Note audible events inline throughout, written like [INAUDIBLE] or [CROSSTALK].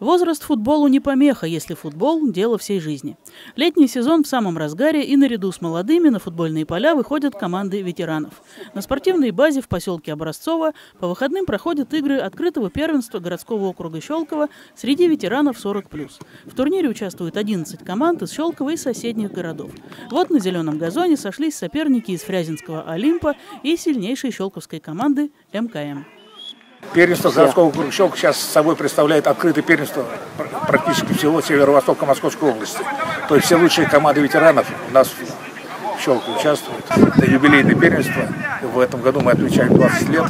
Возраст футболу не помеха, если футбол – дело всей жизни. Летний сезон в самом разгаре, и наряду с молодыми на футбольные поля выходят команды ветеранов. На спортивной базе в поселке Образцово по выходным проходят игры открытого первенства городского округа Щелково среди ветеранов 40+. В турнире участвуют 11 команд из Щелкова и соседних городов. Вот на зеленом газоне сошлись соперники из Фрязинского «Олимпа» и сильнейшей щелковской команды МКМ. Первенство городского Хрущевка сейчас собой представляет открытое первенство практически всего северо-востока Московской области. То есть все лучшие команды ветеранов у нас в Щелке участвуют. Это юбилейное первенство. В этом году мы отмечаем 20 лет.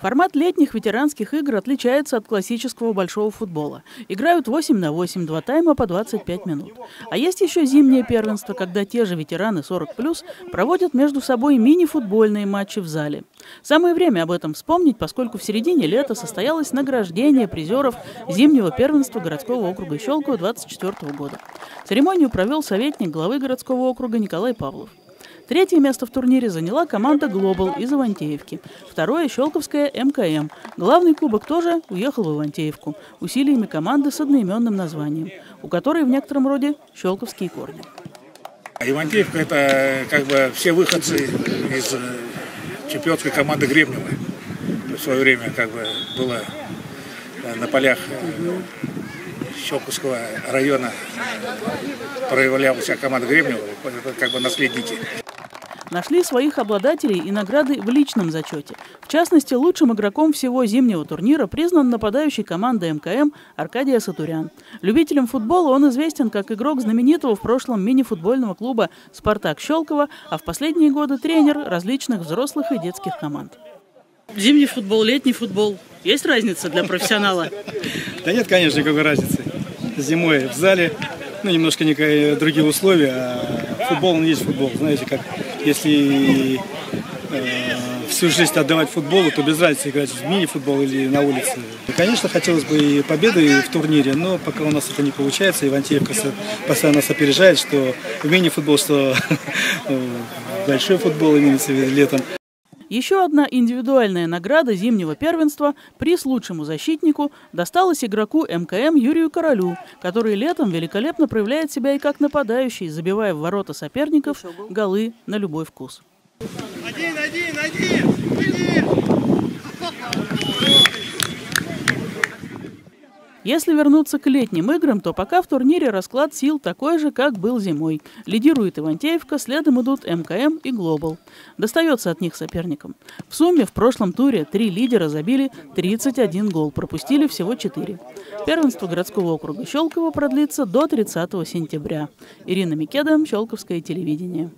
Формат летних ветеранских игр отличается от классического большого футбола. Играют 8 на 8, два тайма по 25 минут. А есть еще зимнее первенство, когда те же ветераны 40+, проводят между собой мини-футбольные матчи в зале. Самое время об этом вспомнить, поскольку в середине лета состоялось награждение призеров зимнего первенства городского округа Щелково 24 года. Церемонию провел советник главы городского округа Николай Павлов. Третье место в турнире заняла команда «Глобал» из Ивантеевки. Второе – Щелковская МКМ. Главный кубок тоже уехал в Ивантеевку усилиями команды с одноименным названием, у которой в некотором роде щелковские корни. Ивантеевка – это как бы все выходцы из э, чемпионской команды Гребнева. В свое время как бы было э, на полях э, Щелковского района проявляла себя команда Гребнева, это как бы наследники нашли своих обладателей и награды в личном зачете. В частности, лучшим игроком всего зимнего турнира признан нападающий команды МКМ Аркадия Сатурян. Любителям футбола он известен как игрок знаменитого в прошлом мини-футбольного клуба «Спартак» Щелково, а в последние годы тренер различных взрослых и детских команд. Зимний футбол, летний футбол. Есть разница для профессионала? Да нет, конечно, никакой разницы. Зимой в зале, ну, немножко другие условия, а футбол, он есть футбол. Знаете, как если э, всю жизнь отдавать футболу, то без разницы играть в мини-футбол или на улице. Конечно, хотелось бы и победы в турнире, но пока у нас это не получается. Ивантеевка постоянно нас опережает, что в мини-футбол, что [LAUGHS] в большой футбол имеется летом. Еще одна индивидуальная награда зимнего первенства приз лучшему защитнику досталась игроку МКМ Юрию Королю, который летом великолепно проявляет себя и как нападающий, забивая в ворота соперников голы на любой вкус. Один, один, один, один! Если вернуться к летним играм, то пока в турнире расклад сил такой же, как был зимой. Лидирует Ивантеевка, следом идут МКМ и Глобал. Достается от них соперникам. В сумме в прошлом туре три лидера забили 31 гол, пропустили всего 4. Первенство городского округа Щелково продлится до 30 сентября. Ирина Микеда, Щелковское телевидение.